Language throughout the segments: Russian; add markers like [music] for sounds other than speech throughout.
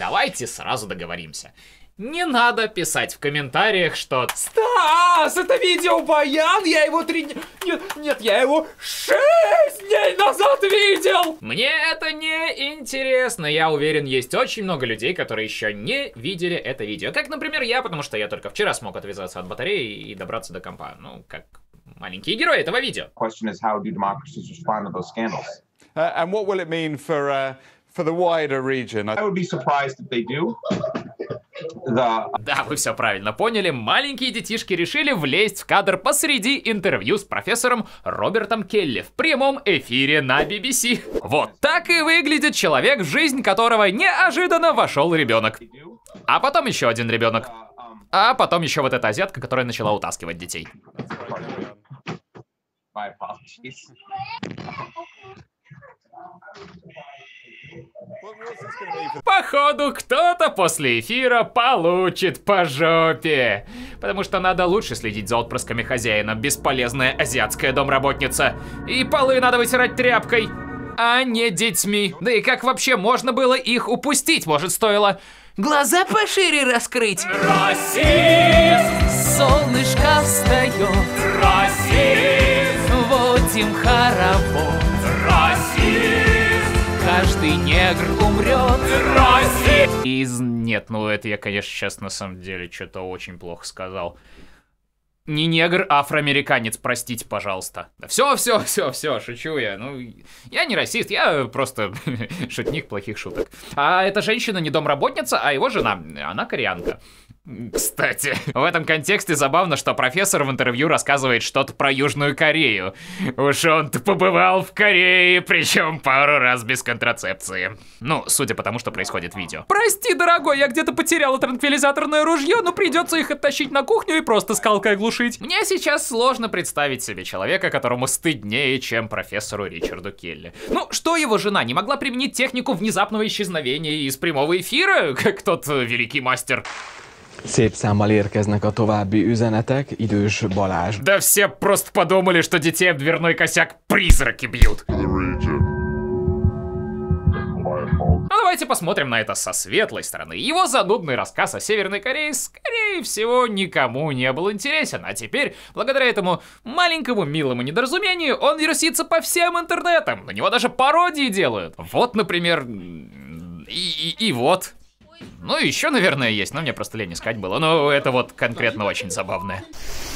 давайте сразу договоримся. Не надо писать в комментариях, что Стас, это видео Баян, я его три дня... Нет, нет, я его шесть дней назад видел! Мне это не интересно. Я уверен, есть очень много людей, которые еще не видели это видео. Как, например, я, потому что я только вчера смог отвязаться от батареи и добраться до компа. Ну, как маленькие герои этого видео. question is how do democracies respond to those scandals? Uh, and what will it mean for uh, for the wider region? I would be surprised if they do. The Да, вы все правильно поняли. Маленькие детишки решили влезть в кадр посреди интервью с профессором Робертом Келли в прямом эфире на BBC. Вот так и выглядит человек, в жизнь которого неожиданно вошел ребенок. А потом еще один ребенок. А потом еще вот эта азиатка, которая начала утаскивать детей. my apologies. Походу, кто-то после эфира получит по жопе. Потому что надо лучше следить за отпрысками хозяина, бесполезная азиатская домработница. И полы надо вытирать тряпкой, а не детьми. Да и как вообще можно было их упустить? Может, стоило глаза пошире раскрыть? Расист! Солнышко встает. Расист! Водим хоровод. Расист! Каждый негр умрет. Расист! Из... Нет, ну это я, конечно, сейчас на самом деле что-то очень плохо сказал. Не негр, а афроамериканец, простите, пожалуйста. Все, все, все, все, шучу я. Ну, я не расист, я просто [laughs] шутник плохих шуток. А эта женщина не домработница, а его жена, она кореянка. Кстати, в этом контексте забавно, что профессор в интервью рассказывает что-то про Южную Корею. Уж он-то побывал в Корее, причем пару раз без контрацепции. Ну, судя по тому, что происходит в видео. Прости, дорогой, я где-то потеряла транквилизаторное ружье, но придется их оттащить на кухню и просто скалкой оглушить. Мне сейчас сложно представить себе человека, которому стыднее, чем профессору Ричарду Келли. Ну, что его жена не могла применить технику внезапного исчезновения из прямого эфира, [laughs] как тот э, великий мастер? Szép számmal érkeznek a további üzenetek, idős Balázs. Да все просто подумали, что детей об дверной косяк призраки бьют. Ну, давайте посмотрим на это со светлой стороны. Его занудный рассказ о Северной Корее, скорее всего, никому не был интересен. А теперь, благодаря этому маленькому милому недоразумению, он вирусится по всем интернетам. На него даже пародии делают. Вот, например, и, и, и вот. Ну, еще, наверное, есть, но мне просто лень искать было. Но это вот конкретно очень забавное.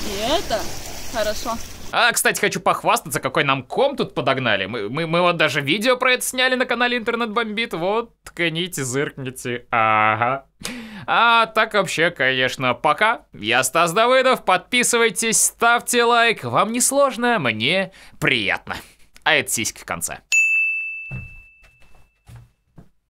И это хорошо. А, кстати, хочу похвастаться, какой нам ком тут подогнали. Мы, мы, мы вот даже видео про это сняли на канале Интернет Бомбит. Вот, тканите, зыркните. Ага. А так вообще, конечно, пока. Я Стас Давыдов, подписывайтесь, ставьте лайк. Вам не сложно, мне приятно. А это сиськи в конце.